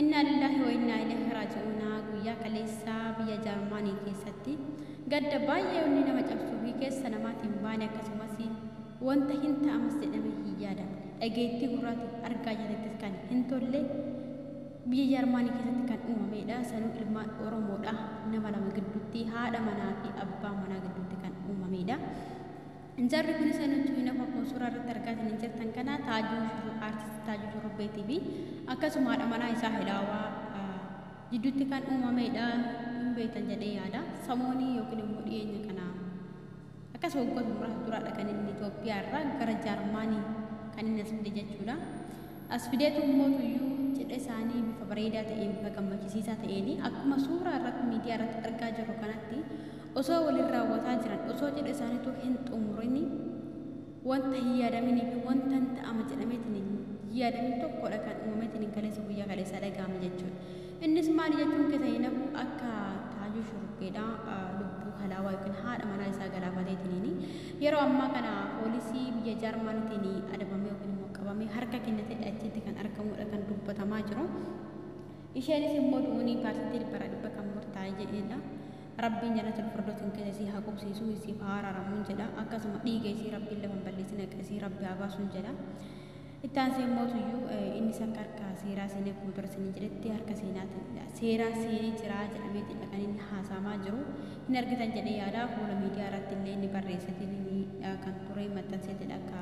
inna lillahi wa inna ilaihi raaji'uuna guyyaa qaleessaa biyya jaarmaanii keessatti gadda baay'ee wanni nama cabsuu fi keessa namaatiin baane akkasumas wanta hin ta'amas jedhame hin yaadamne dhageetti gurraatti argaa jirtis kan hin tolle biyya jaarmaanii keessatti kan uumamedha sanuu ilmaan oromoodha. Nama lama gidduutti haadha manaa fi abbaa manaa gidduutti kan uumamedha. Injarri kun isa nuti akkuma suuraa irratti argaa kan jirtan kana taajuu aartistii taajuu shurrubbeetii fi akkasuma haadha manaa isaa hilaawaa jidduutti kan uumamedha hin beektan jedhee yaada samoonii yookiin immoo dhiyeenya kana akkasuma waggoota muraasa duraadha kan inni Itoophiyaa irraa gara Jaarmaanii kan inni as fide jechuudha. As fideetu mootuyyuu cidha isaanii bifa bareedaa ta'een bifa gammachiisaa ta'een akkuma suuraa irratti miidiyaa irratti argaa jirru kanatti osoo waliin raawwataa jiran osoo cidha isaaniitu hin xumurin wanta hin yaadaminii fi wanta hin ta'ama jedhameetiin yaadamin tokkodha kan uumameetiin kaleessa guyyaa kaleessa dhaga'ame jechuudha. Innis maali jechuun keessa hin hafu akka taajuu shurrubbeedha lubbuu halaawaa yookiin haadha manaa isaa galaafateetiin yeroo ammaa kana poolisii biyya jaarmaaniitiin adabamee yookiin immoo qabamee harka kennatee achitti kan argamudha kan dubbatamaa jiru. Isheenis immoo du'uunii dhibba dhibba kan murtaa'e jedhedha. Rabbiin jannatul firdoosin keessa isii haa qubsiisu isiif haa araaramuun jedha akkasuma dhiiga isii rabbiin lafa balleessina isii rabbi haa baasuun jedha. Ittaan seen mootuyyuu inni san harka seeraa seenee fuuldura seenii jedhetti harka seenaatiin seeraa seenee jiraa jedhameetidha kan inni haasamaa jiru. Hin argitan jedhee yaada fuula miidiyaa irratti illee inni barreessatiin kan ture maxxanseetidha akka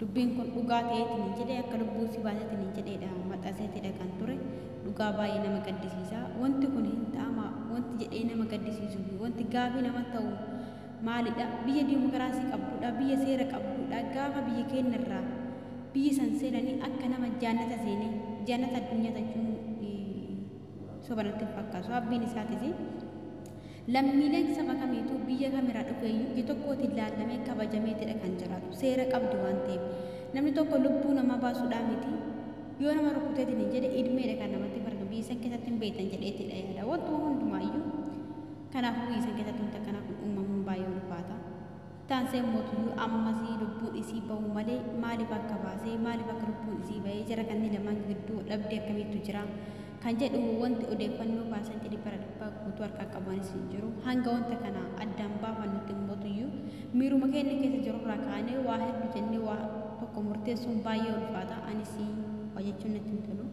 dubbiin kun dhugaa ta'eetiin jedhee akka lubbuu si baaseetiin jedheedha maxxanseetidha kan ture. Dhugaa baay'ee nama gaddisiisa. Wanti kun hin ta'ama wanti jedhee nama gaddisiisuu fi wanti gaafii nama ta'u maalidha? Biyya diimokiraasii qabdudha, biyya seera qabdudha. Gaafa biyya keenyarraa biyyi san seenanii akka nama jaannata seenee jaannata addunyaa jechuun sobanatti fakkaatu. Sababbiin isaatis lammiileen saba kamiituu biyya kamirraa dhufeeyyuu biyya tokkootiin ilaalamee kabajameetidha kan jiraatu. Seera qabdi waan ta'eef namni tokko lubbuu namaa baasuudhaa miti. Yoo nama rukuteetiin hin jedhe ilmeedha kan namatti farga biyya san keessatti hin beektan jedheetidha yaada. Wantuma hundumaayyuu kanaafuu biyya san keessatti wanta kanaa kun uumamuun baay'ee ulfaata. Taansee mootuyyuu ammasii lubbuun isii bahu malee maaliif akka baasee maaliif akka lubbuun isii bahee jara kanneen lamaan gidduu dhabdee akkamiitu jira kan jedhu wanti odeeffannoo baasanti dhibba dhibba guutuu harkaa qabanis hin jiru hanga wanta kana addaan baafannutti mootuyyuu miiruma keenya keessa jirurraa kaanee waa hedduu jennee waa tokko murteessuun baay'ee ulfaata anis waa jechuun natti hin tolu.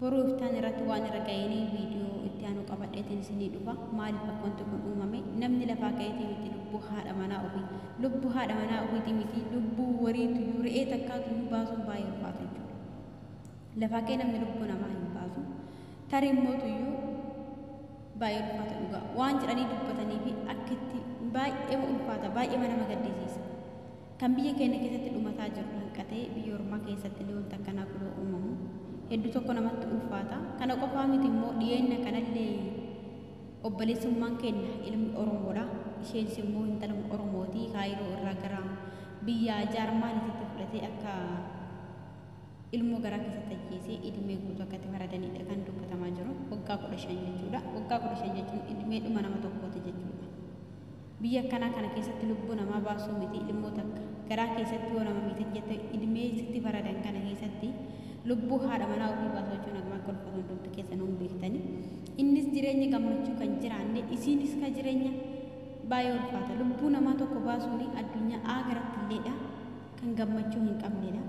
Boruu iftaan irratti waan irra ga'eenii viidiyoo itti aanu qabadheetiin isinii dhufa maaliif akka wanti kun uumame namni lafaa ka'eetii miti lubbuu haadha manaa ofii lubbuu haadha manaa ofiitii miti lubbuu wariitu yoo re'ee takkaatu baasuun baay'ee ulfaata jechuudha. Lafaa ka'ee namni lubbuu namaa hin baasu tarii mootuyyuu baay'ee ulfaata dhugaa waan jedhanii dubbatanii fi akkitti baay'ee ulfaata baay'ee nama gaddisiisa. Kan biyya keenya keessatti dhumataa jiru hanqatee biyya ormaa keessatti illee wanta akkanaa kun uumamu hedduu tokko namatti ulfaata. Kana qofaa miti immoo dhiyeenya kanallee obboleessummaan keenya ilmi Oromoodha. Isheenis immoo intala Oromooti kaayiroo irraa gara biyya jaarmaanitti fudhatee akka ilmoo garaa keessatti ajjeesee ilmee guutuu akka itti faradanidha kan dubbatamaa jiru. Waggaa kudha shan jechuudha. Waggaa kudha shan jechuun ilmee dhuma nama tokkooti jechuudha. Biyya akkanaa kana keessatti lubbuu namaa baasuu miti ilmoo takka garaa keessatti yoo nama miite jette ilmee sitti faradan kana keessatti lubbuu haadha manaa ofii baasuu jechuun akkuma akka ulfaatu hundumtu keessa nuun beektani. Innis jireenya gammachuu kan jiraanne isiinis ka jireenya baay'ee ulfaata. Lubbuu namaa tokko baasuun addunyaa agaratti illeedha kan gammachuu hin qabnedha.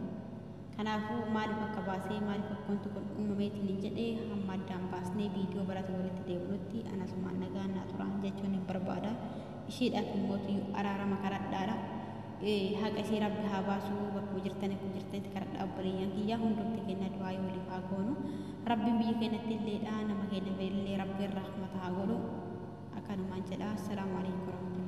Kanaafuu maaliif akka baasee maaliif akka wanti kun uumameetiin jedhee hamma addaan baasnee viidiyoo barate walitti deebinutti anasumaan nagaan naa tura. Jechuun hin barbaada. Isheedhaaf immoo araarama kadhadhaadha. haqa ishee rabbi haa baasuu bakka jirtan akkuma jirtanitti kadhadhaa obboleeyyan kiyyaa hundumti keenya du'aa waliif haa goonu. Rabbiin biyya keenyatti illeedha nama keenya illee rabbi irraa rahmata haa godhu. Akkanumaan jedha assalaamu alaikum